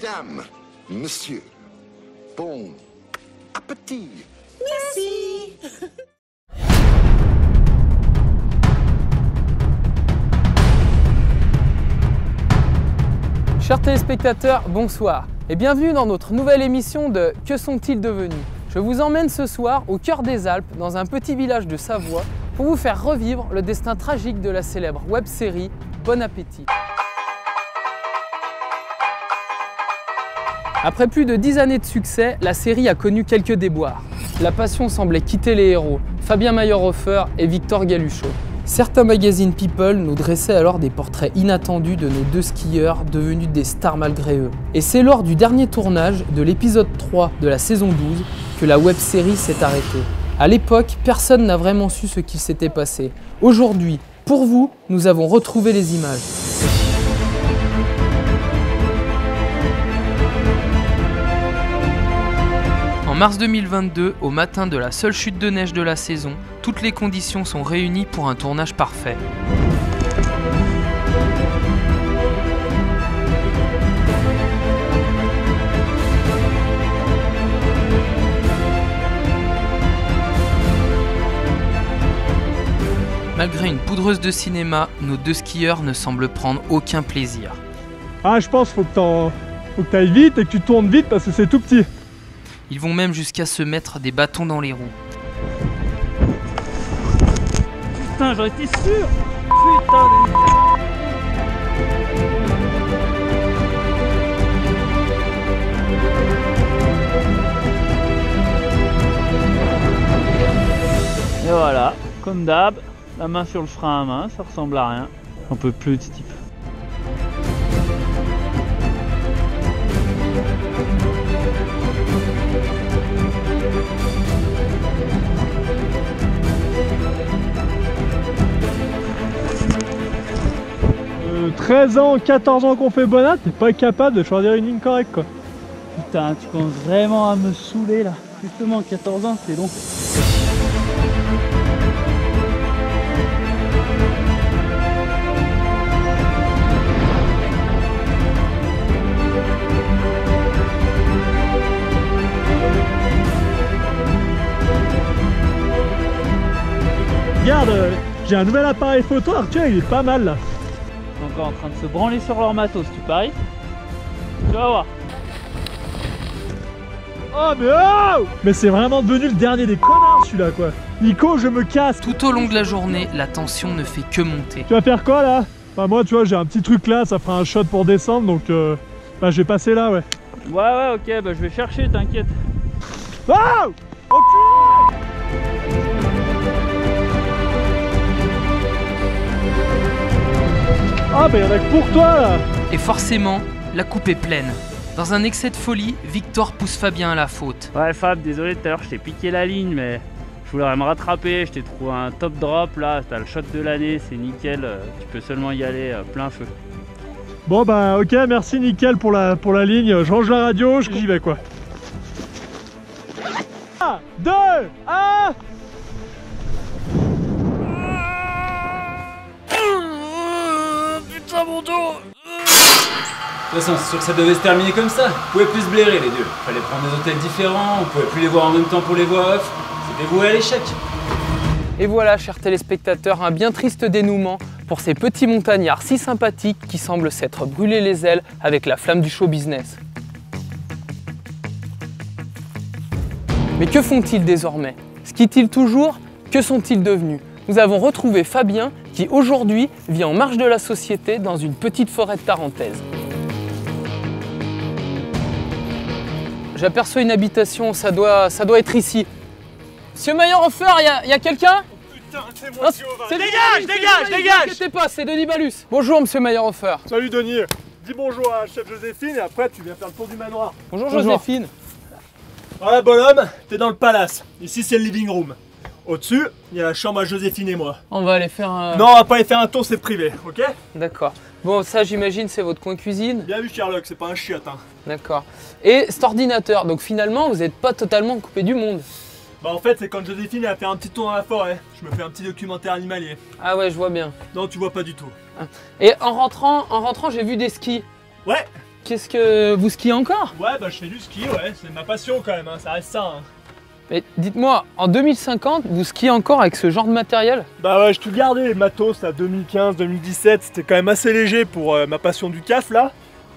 Mesdames, messieurs, bon appétit. Chers téléspectateurs, bonsoir et bienvenue dans notre nouvelle émission de Que sont-ils devenus? Je vous emmène ce soir au cœur des Alpes, dans un petit village de Savoie, pour vous faire revivre le destin tragique de la célèbre web-série Bon Appétit. Après plus de 10 années de succès, la série a connu quelques déboires. La passion semblait quitter les héros, Fabien Meyerhofer et Victor Galuchot. Certains magazines People nous dressaient alors des portraits inattendus de nos deux skieurs devenus des stars malgré eux. Et c'est lors du dernier tournage de l'épisode 3 de la saison 12 que la web série s'est arrêtée. À l'époque, personne n'a vraiment su ce qu'il s'était passé. Aujourd'hui, pour vous, nous avons retrouvé les images. Mars 2022, au matin de la seule chute de neige de la saison, toutes les conditions sont réunies pour un tournage parfait. Malgré une poudreuse de cinéma, nos deux skieurs ne semblent prendre aucun plaisir. Ah, je pense faut que faut que t'ailles vite et que tu tournes vite parce que c'est tout petit. Ils vont même jusqu'à se mettre des bâtons dans les roues. Putain, j'aurais été sûr Putain de... Et voilà, comme d'hab, la main sur le frein à main, ça ressemble à rien. On peut plus de ce type. 13 ans, 14 ans qu'on fait bonat, t'es pas capable de choisir une ligne correcte quoi. Putain, tu commences vraiment à me saouler là. Justement, 14 ans, c'est long. Regarde, euh, j'ai un nouvel appareil photo, Arthur, il est pas mal là. Ils sont encore en train de se branler sur leur matos, tu paries Tu vas voir. Oh mais oh Mais c'est vraiment devenu le dernier des connards celui-là quoi. Nico, je me casse. Tout au long de la journée, la tension ne fait que monter. Tu vas faire quoi là? Bah moi tu vois j'ai un petit truc là, ça fera un shot pour descendre donc euh, bah je vais passer là ouais. Ouais, ouais, ok, bah je vais chercher, t'inquiète. Oh Enculé Ah bah y'en a que pour toi là Et forcément, la coupe est pleine. Dans un excès de folie, Victor pousse Fabien à la faute. Ouais, Fab, désolé tout à l'heure, je t'ai piqué la ligne, mais je voulais me rattraper. Je t'ai trouvé un top drop là, t'as le shot de l'année, c'est nickel. euh, Tu peux seulement y aller euh, plein feu. Bon bah ok merci nickel pour la pour la ligne, je range la radio, j'y vais quoi. 2, 1 De toute façon, c'est sûr que ça devait se terminer comme ça. Vous pouvez plus se blairer les deux. Fallait prendre des hôtels différents, on pouvait plus les voir en même temps pour les voix off. C'était voué à l'échec. Et voilà, chers téléspectateurs, un bien triste dénouement pour ces petits montagnards si sympathiques qui semblent s'être brûlés les ailes avec la flamme du show business. Mais que font-ils désormais? Skient-ils toujours? Que sont-ils devenus? Nous avons retrouvé Fabien qui aujourd'hui vit en marge de la société dans une petite forêt de Tarentaise. J'aperçois une habitation, ça doit, ça doit être ici. Monsieur Meyerhofer, il y a, y a quelqu'un? Putain, c'est Non, c'est Dégage, dégage, dégage Ne pas, c'est Denis Balus. Bonjour Monsieur Meyerhofer. Salut Denis Dis bonjour à chef Joséphine et après tu viens faire le tour du manoir. Bonjour, Bonjour. Joséphine. Voilà bonhomme, t'es dans le palace. Ici c'est le living room. Au-dessus, il y a la chambre à Joséphine et moi. On va aller faire un... Non, on va pas y faire un tour, c'est privé, ok D'accord. Bon, ça j'imagine c'est votre coin cuisine. Bien vu Sherlock, c'est pas un chiotte hein. D'accord. Et cet ordinateur, donc finalement vous n'êtes pas totalement coupé du monde. Bah en fait c'est quand Joséphine a fait un petit tour dans la forêt. Je me fais un petit documentaire animalier. Ah ouais, je vois bien. Non tu vois pas du tout. Et en rentrant, en rentrant j'ai vu des skis. Ouais qu'est-ce que vous skiez encore? Ouais, bah je fais du ski, ouais, c'est ma passion quand même, hein, ça reste ça. hein. Mais dites-moi, en 2050, vous skiez encore avec ce genre de matériel? Bah ouais, j'ai tout gardé, les matos, là, 2015, 2017, c'était quand même assez léger pour euh, ma passion du CAF, là.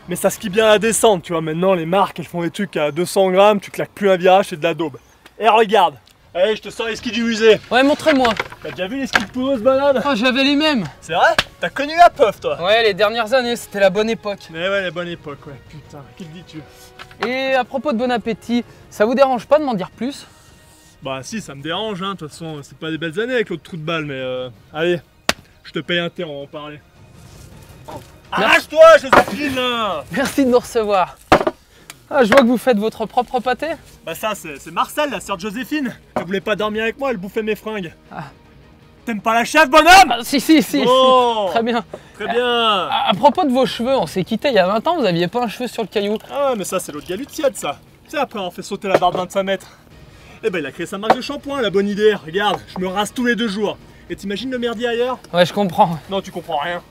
Mais ça skie bien à la descente, tu vois, maintenant les marques, elles font des trucs à 200 grammes, tu claques plus un virage, c'est de la daube. Et regarde, allez, je te sors les skis du musée. Ouais, montrez-moi. T'as déjà vu les skis de pousse, banane? Oh, j'avais les mêmes. C'est vrai? T'as connu la puff, toi? Ouais, les dernières années, c'était la bonne époque. Mais ouais, la bonne époque, ouais, putain, qui dis-tu? Et à propos de bon appétit, ça vous dérange pas de m'en dire plus? Bah si, ça me dérange, hein, de toute façon, c'est pas des belles années avec l'autre trou de balle, mais euh, allez, je te paye un thé, on va en parler. Arrache-toi, Joséphine, là Merci de nous recevoir. Ah, je vois que vous faites votre propre pâté. Bah ça, c'est Marcel, la sœur de Joséphine. Elle voulait pas dormir avec moi, elle bouffait mes fringues. Ah. T'aimes pas la chef, bonhomme? Ah, si, si, si. si. Bon. Très bien. Très bien À, à propos de vos cheveux, on s'est quitté il y a 20 ans, vous aviez pas un cheveu sur le caillou. Ah mais ça, c'est l'autre gars tiède, ça. Tu sais, après avoir fait sauter la barre de 25 mètres. Eh ben, il a créé sa marque de shampoing, la bonne idée. Regarde, je me rase tous les deux jours. Et t'imagines le merdier ailleurs? Ouais, je comprends. Non, tu comprends rien.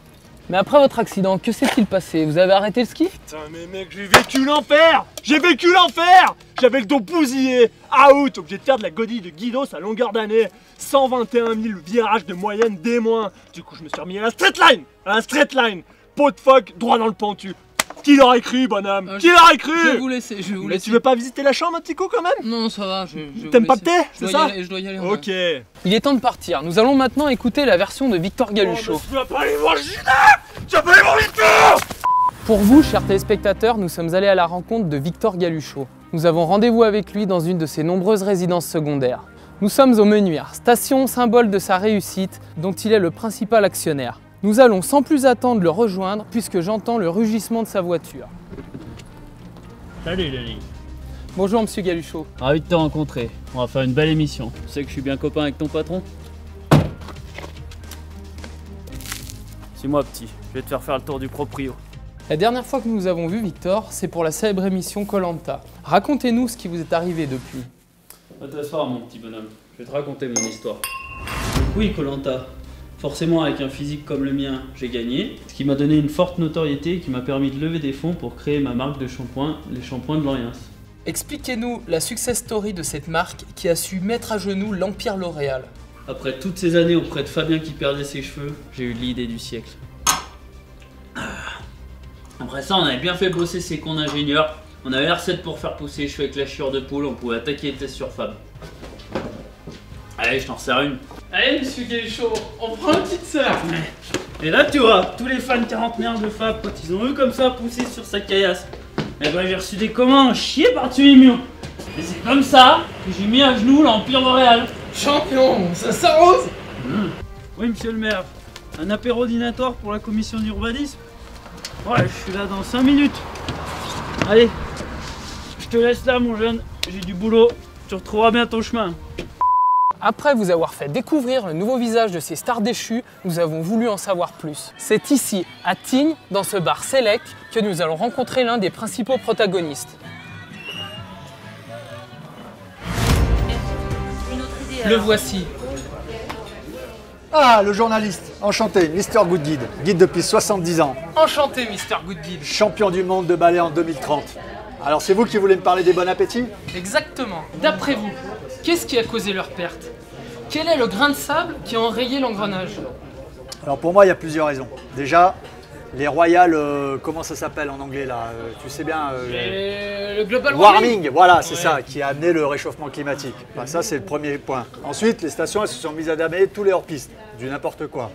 Mais après votre accident, que s'est-il passé? Vous avez arrêté le ski? Putain, mais mec, j'ai vécu l'enfer J'ai vécu l'enfer J'avais le dos bousillé, out, obligé de faire de la godille de Guidos à longueur d'année, 121 000 virages de moyenne des moins. Du coup, je me suis remis à la straight line À la straight line Pot de phoque, droit dans le pentu. Qui l'aurait cru, bonhomme Euh, Qui l'aurait cru Je vais vous laisser, je vais vous Mais laisser. tu veux pas visiter la chambre un petit coup quand même Non, ça va, je, T'aimes pas le thé, Je c'est dois y ça aller- Je dois y aller. en Ok. vrai. Il est temps de partir. Nous allons maintenant écouter la version de Victor Galuchot. Oh, tu vas pas aller voir Gina Tu vas pas aller voir Victor Pour vous, chers téléspectateurs, nous sommes allés à la rencontre de Victor Galuchot. Nous avons rendez-vous avec lui dans une de ses nombreuses résidences secondaires. Nous sommes au Menuire, station symbole de sa réussite, dont il est le principal actionnaire. Nous allons sans plus attendre le rejoindre puisque j'entends le rugissement de sa voiture. Salut Lily. Bonjour Monsieur Galuchot. Ravi de te rencontrer. On va faire une belle émission. Tu sais que je suis bien copain avec ton patron? Suis-moi petit, je vais te faire faire le tour du proprio. La dernière fois que nous avons vu Victor, c'est pour la célèbre émission Colanta. Racontez-nous ce qui vous est arrivé depuis. Va t'asseoir mon petit bonhomme, je vais te raconter mon histoire. Oui Colanta, forcément avec un physique comme le mien, j'ai gagné, ce qui m'a donné une forte notoriété et qui m'a permis de lever des fonds pour créer ma marque de shampoing, les shampoings de Loriens. Expliquez-nous la success story de cette marque qui a su mettre à genoux l'Empire L'Oréal. Après toutes ces années auprès de Fabien qui perdait ses cheveux, j'ai eu l'idée du siècle. Ah. Après ça, on avait bien fait bosser ces cons d'ingénieurs. On avait la recette pour faire pousser les cheveux avec la chiure de poule, on pouvait attaquer les tests sur Fab. Allez, je t'en sers une. Allez, monsieur Galuchot, on prend une petite sœur. Et là, tu vois, tous les fans quarantenaires de Fab, quand ils ont eu comme ça pousser sur sa caillasse, eh ben j'ai reçu des commandes chier par-dessus les murs. Et c'est comme ça que j'ai mis à genoux l'Empire L'Oréal. Champion, ça s'arrose Oui, monsieur le maire. Un apéro dînatoire pour la commission d'urbanisme Ouais, je suis là dans 5 minutes. Allez, je te laisse là, mon jeune. J'ai du boulot. Tu retrouveras bien ton chemin. Après vous avoir fait découvrir le nouveau visage de ces stars déchues, nous avons voulu en savoir plus. C'est ici, à Tignes, dans ce bar Select, que nous allons rencontrer l'un des principaux protagonistes. Une autre idée Le voici. Ah, le journaliste. Enchanté, Mr. Good Guide. Guide depuis 70 ans. Enchanté, Mr. Goodguide. Champion du monde de ballet en 2030. Alors, c'est vous qui voulez me parler des bons appétits? Exactement. D'après vous, qu'est-ce qui a causé leur perte? Quel est le grain de sable qui a enrayé l'engrenage? Alors, pour moi, il y a plusieurs raisons. Déjà, les royales, euh, comment ça s'appelle en anglais là? Euh, Tu sais bien. euh, Le global warming Warming, voilà, c'est Ouais. ça, qui a amené le réchauffement climatique. Enfin, ça, c'est le premier point. Ensuite, les stations, elles se sont mises à damer tous les hors-pistes, du n'importe quoi.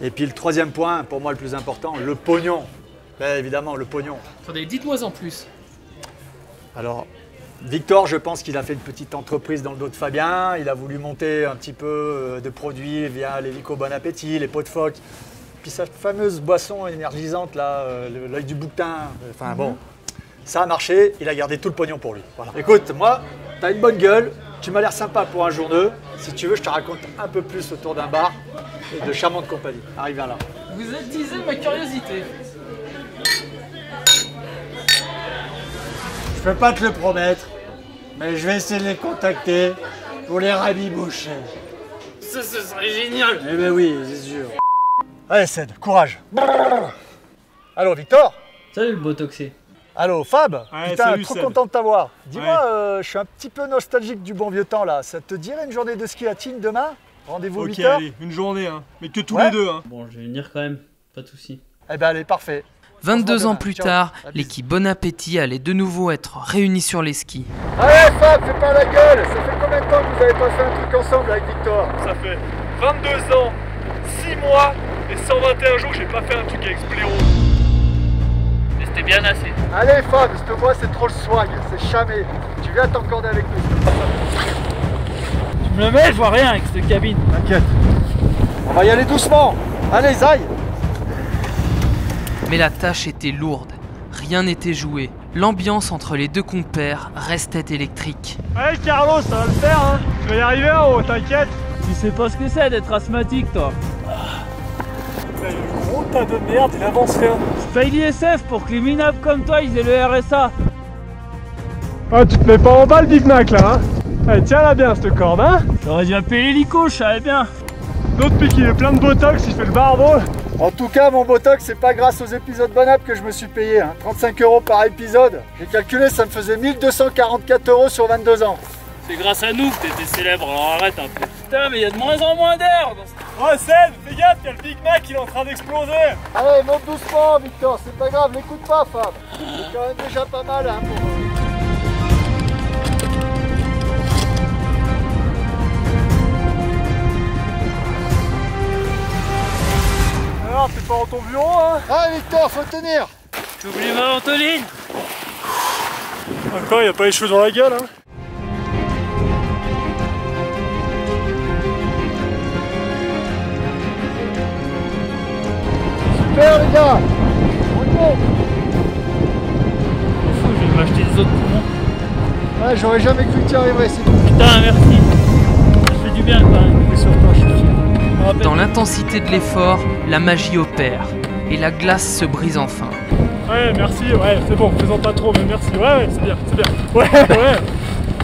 Et puis le troisième point, pour moi le plus important, le pognon. Évidemment, le pognon. Attendez, dites-moi en plus. Alors, Victor, je pense qu'il a fait une petite entreprise dans le dos de Fabien. Il a voulu monter un petit peu euh, de produits via l'hélico Bon Appétit, les pots de phoque. Puis sa fameuse boisson énergisante, là, euh, l'œil du bouquetin. Enfin bon, ça a marché. Il a gardé tout le pognon pour lui. Voilà. Écoute, moi, t'as une bonne gueule. Tu m'as l'air sympa pour un journeux. Si tu veux, je te raconte un peu plus autour d'un bar et de charmante compagnie. Arrive vers là. Vous attisez ma curiosité. Je peux pas te le promettre, mais je vais essayer de les contacter pour les rabiboucher. Ça, ce serait génial Eh ben oui, c'est sûr. Allez, Ced, courage. Allô, Victor Salut le botoxé. Allô, Fab Ouais, Putain, salut, trop content de t'avoir. Dis-moi, Ouais. euh, je suis un petit peu nostalgique du bon vieux temps là. Ça te dirait une journée de ski à Tignes demain? Rendez-vous Ok, 8 heures allez, une journée, hein. Mais que tous Ouais. les deux, hein. Bon, je vais venir quand même, pas de soucis. Eh ben allez, parfait. 22 demain. ans plus tard, l'équipe Bon Appétit allait de nouveau être réunie sur les skis. Allez Fab, fais pas la gueule Ça fait combien de temps que vous avez pas fait un truc ensemble avec Victor? Ça fait 22 ans, 6 mois et 121 jours que j'ai pas fait un truc avec blaireau. Mais c'était bien assez. Allez Fab, je te vois, c'est trop le swag, c'est chamé. Tu viens t'encorder avec nous. Tu me le mets, je vois rien avec cette cabine. T'inquiète. On va y aller doucement. Allez, Zai Mais la tâche était lourde. Rien n'était joué. L'ambiance entre les deux compères restait électrique. Allez Carlos, ça va le faire, hein. Tu vas y arriver en haut, t'inquiète. Tu sais pas ce que c'est d'être asthmatique, toi. Putain, il y a un gros tas de merde, il avance rien. Paye l'ISF pour que les minables comme toi, ils aient le RSA. Ah, tu te mets pas en bas le Big Mac là, hein. Allez, tiens-la bien cette corde, hein. J'aurais dû appeler l'hélico, je savais bien. L'autre pique, il est plein de botox, il fait le barbeau. En tout cas, mon Botox, c'est pas grâce aux épisodes Bonap que je me suis payé. hein. 35 euros par épisode. J'ai calculé, ça me faisait 1244 euros sur 22 ans. C'est grâce à nous que t'étais célèbre, alors arrête un peu. Putain, mais il y a de moins en moins d'air dans ce... Oh, Seb, fais gaffe, il y a le Big Mac, il est en train d'exploser. Allez, monte doucement, Victor, c'est pas grave, l'écoute pas, Fab. C'est quand même déjà pas mal, hein, pour... Alors, t'es pas dans ton bureau, hein Allez, Victor, faut tenir J'ai oublié ma ventoline Encore, il a pas les cheveux dans la gueule, hein. Super, les gars On y est Je vais m'acheter des autres poumons. Ouais, j'aurais jamais cru que tu arriverais, c'est tout. Putain, merci. Ça fait du bien quand même. Mais sur toi, je suis Dans l'intensité de l'effort, la magie opère et la glace se brise enfin. Ouais, merci, ouais, c'est bon, présente pas trop, mais merci. Ouais, ouais, c'est bien, c'est bien. Ouais, ouais.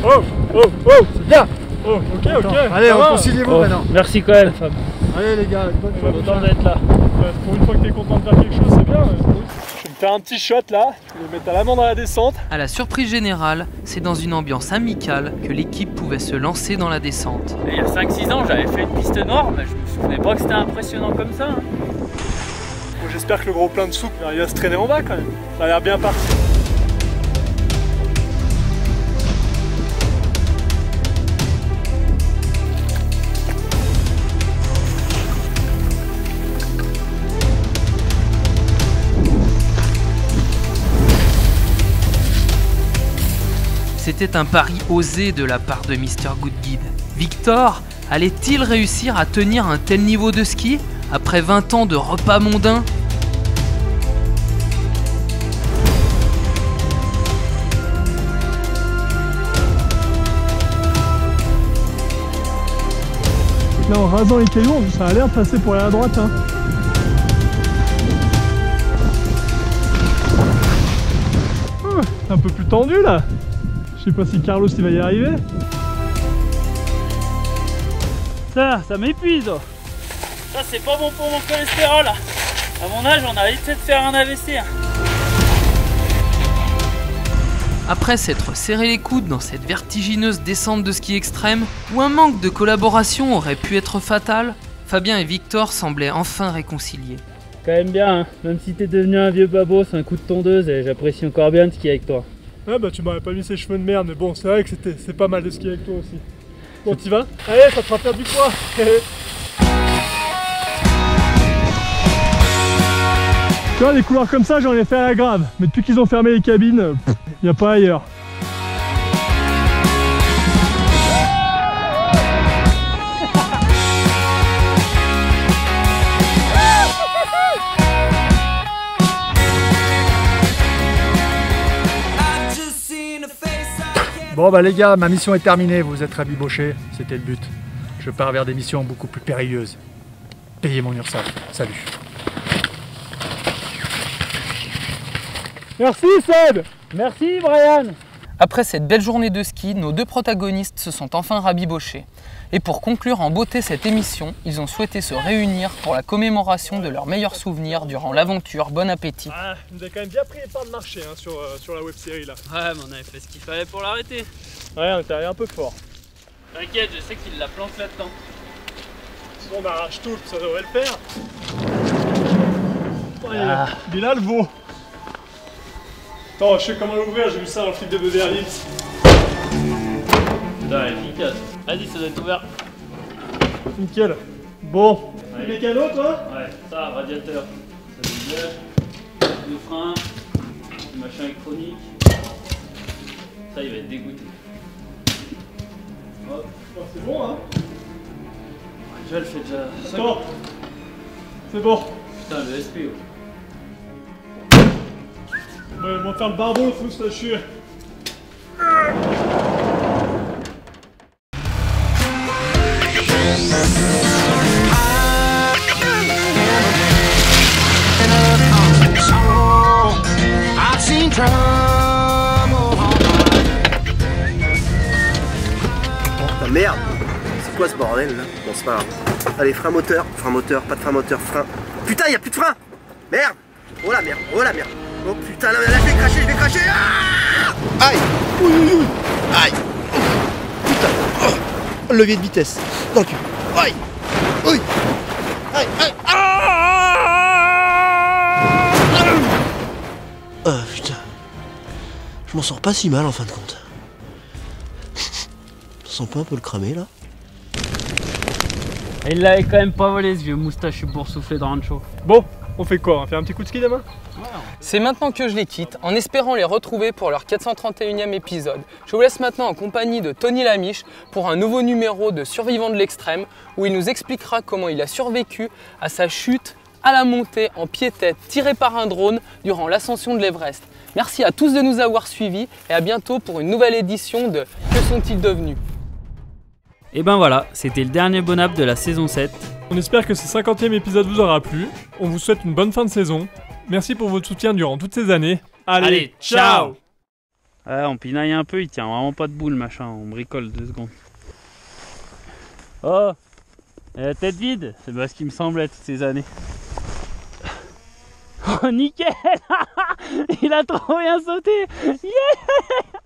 Oh, oh, oh, c'est bien. Oh, ok, ok. Allez, réconciliez-vous Oh, maintenant. Merci quand même. Allez, les gars, bonne fois. Content d'être là. Ouais, pour une fois que t'es content de faire quelque chose, c'est bien. ouais. Faire un petit shot là, je vais le mettre à l'amende à la descente. À la surprise générale, c'est dans une ambiance amicale que l'équipe pouvait se lancer dans la descente. Il y a 5-6 ans, j'avais fait une piste noire, mais je me souvenais pas que c'était impressionnant comme ça. hein. Bon, J'espère que le gros plein de soupe il va se traîner en bas quand même. Ça a l'air bien parti. C'était un pari osé de la part de Mr. Goodguide. Victor allait-il réussir à tenir un tel niveau de ski après 20 ans de repas mondains? Là, en rasant les cailloux, ça a l'air de passer pour aller à droite. Hein. Ah, un peu plus tendu là. Je sais pas si Carlos il va y arriver. Ça, ça m'épuise. Ça, c'est pas bon pour mon cholestérol. À mon âge, on a évité de faire un AVC. hein. Après s'être serré les coudes dans cette vertigineuse descente de ski extrême, où un manque de collaboration aurait pu être fatal, Fabien et Victor semblaient enfin réconciliés. Quand même bien, hein. même si t'es devenu un vieux babos, un coup de tondeuse, et j'apprécie encore bien de skier avec toi. Ah bah tu m'aurais pas mis ces cheveux de merde, mais bon, c'est vrai que c'était, c'est pas mal de skier avec toi aussi. Bon, t'y vas Allez, ça te fera perdre du poids Tu vois, des couloirs comme ça, j'en ai fait à la grave. Mais depuis qu'ils ont fermé les cabines, il n'y a pas ailleurs. Bon bah les gars, ma mission est terminée, vous êtes rabibochés, c'était le but. Je pars vers des missions beaucoup plus périlleuses. Payez mon URSAF, salut. Merci Seb Merci, Brian Après cette belle journée de ski, nos deux protagonistes se sont enfin rabibochés. Et pour conclure en beauté cette émission, ils ont souhaité se réunir pour la commémoration de leurs meilleurs souvenirs durant l'aventure. Bon appétit. Ah, il nous a quand même bien pris les parts de marché hein, sur, euh, sur la web série là. Ouais, mais on avait fait ce qu'il fallait pour l'arrêter. Ouais, on était allé un peu fort. T'inquiète, je sais qu'il la planque là-dedans. Bon, on arrache tout, ça devrait le faire. Ouais, Il est là le veau. Attends, je sais comment l'ouvrir, j'ai vu ça dans le film de Beverly. Putain, efficace. Vas-y, ça doit être ouvert. Nickel. Bon. Ouais. Les mécano, toi Ouais, ça, radiateur. Ça dégage. Le frein. Le machin électronique. Ça, il va être dégoûté. Hop. Bon, C'est bon, hein Déjà, elle fait déjà. Attends. C'est bon. Putain, le SPO. Ouais, on va faire le barbeau, trouble. Ah merde C'est quoi ce bordel là Bon c'est pas grave. Allez, frein moteur, frein moteur, pas de frein moteur, frein. Putain, y a plus de frein Merde Oh la merde, oh la merde Oh putain, là, là je vais cracher, je vais cracher. Ah Aïe. Oui, oui, oui Aïe. Putain. Oh Levier de vitesse. Dans le cul. Aïe. Oui Aïe, aïe. Ah Oh putain. Je m'en sors pas si mal en fin de compte. Je sens pas un peu le cramer là. Et il l'avait quand même pas volé ce vieux moustachu boursouflé de rancho. Bon, on fait quoi? On fait un petit coup de ski demain? C'est maintenant que je les quitte, en espérant les retrouver pour leur 431e épisode. Je vous laisse maintenant en compagnie de Tony Lamiche pour un nouveau numéro de Survivants de l'extrême, où il nous expliquera comment il a survécu à sa chute à la montée en pied-tête tiré par un drone durant l'ascension de l'Everest. Merci à tous de nous avoir suivis et à bientôt pour une nouvelle édition de Que sont-ils devenus? Et ben voilà, c'était le dernier bonap de la saison 7. On espère que ce 50e épisode vous aura plu. On vous souhaite une bonne fin de saison. Merci pour votre soutien durant toutes ces années. Allez, Allez, ciao Ouais, on pinaille un peu, il tient vraiment pas debout le machin, on bricole deux secondes. Oh La tête vide C'est bien ce qui me semblait toutes ces années. Oh nickel Il a trop bien sauté Yeah